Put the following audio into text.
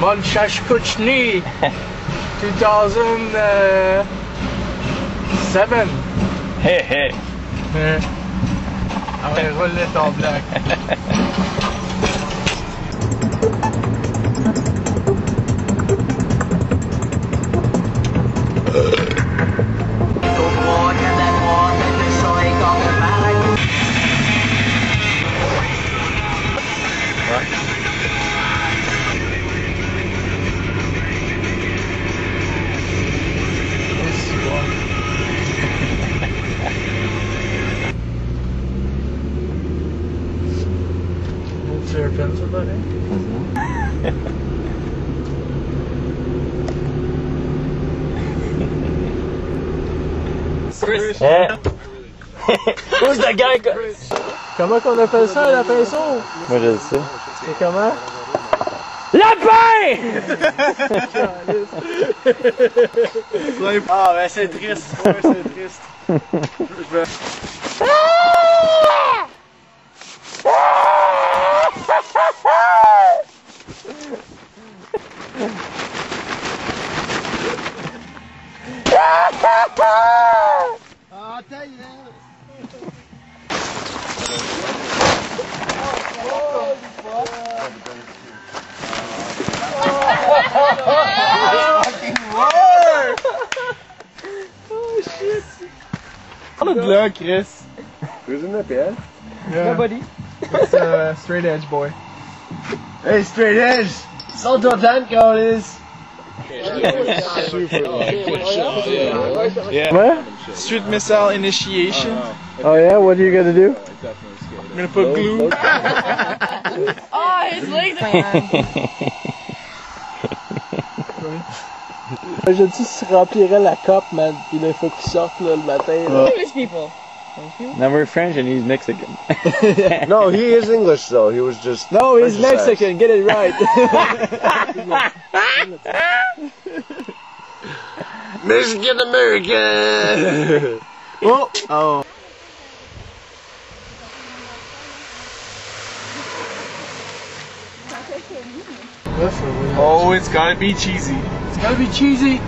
Mont Ascutney 2007. Hé, hé. Euh, Ah ouais, roule ton bloc. Pencil, buddy. Hein? Who's guy? Comment qu'on appelle ça, la pinceau? Moi, je le sais. C'est comment? Lapin! Ah, ben c'est triste. Ouais, c'est triste. Parle de là, Chris. Who's in the bed? Yeah. Nobody. It's a straight edge boy. Hey, straight edge! Salt ton tank, Carlis! Oh, yeah. What? Street missile initiation. Oh yeah, what are you gonna do? I'm gonna put glue. Oh, his legs are J'ai dit si remplirait la coupe, man, pis là, il faut qu'il sorte là, le matin. là. English people. Now we're French and he's Mexican. No, he is English though. He was just. No, he's Exercise. Mexican, get it right. Michigan American! oh! Oh. Oh, it's gotta be cheesy. It's gotta be cheesy.